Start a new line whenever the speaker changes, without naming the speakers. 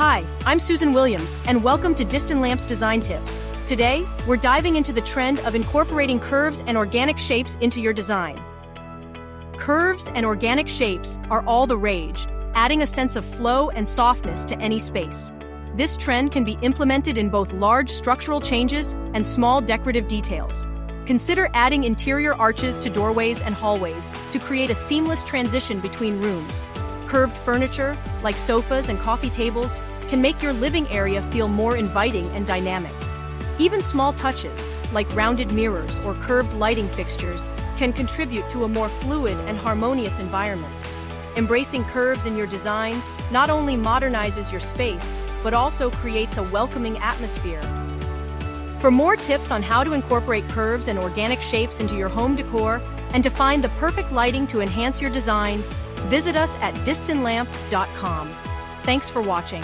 Hi, I'm Susan Williams, and welcome to Distinlamp's Design Tips. Today, we're diving into the trend of incorporating curves and organic shapes into your design. Curves and organic shapes are all the rage, adding a sense of flow and softness to any space. This trend can be implemented in both large structural changes and small decorative details. Consider adding interior arches to doorways and hallways to create a seamless transition between rooms. Curved furniture, like sofas and coffee tables, can make your living area feel more inviting and dynamic. Even small touches, like rounded mirrors or curved lighting fixtures, can contribute to a more fluid and harmonious environment. Embracing curves in your design not only modernizes your space, but also creates a welcoming atmosphere. For more tips on how to incorporate curves and organic shapes into your home decor and to find the perfect lighting to enhance your design, visit us at distinlamp.com. Thanks for watching.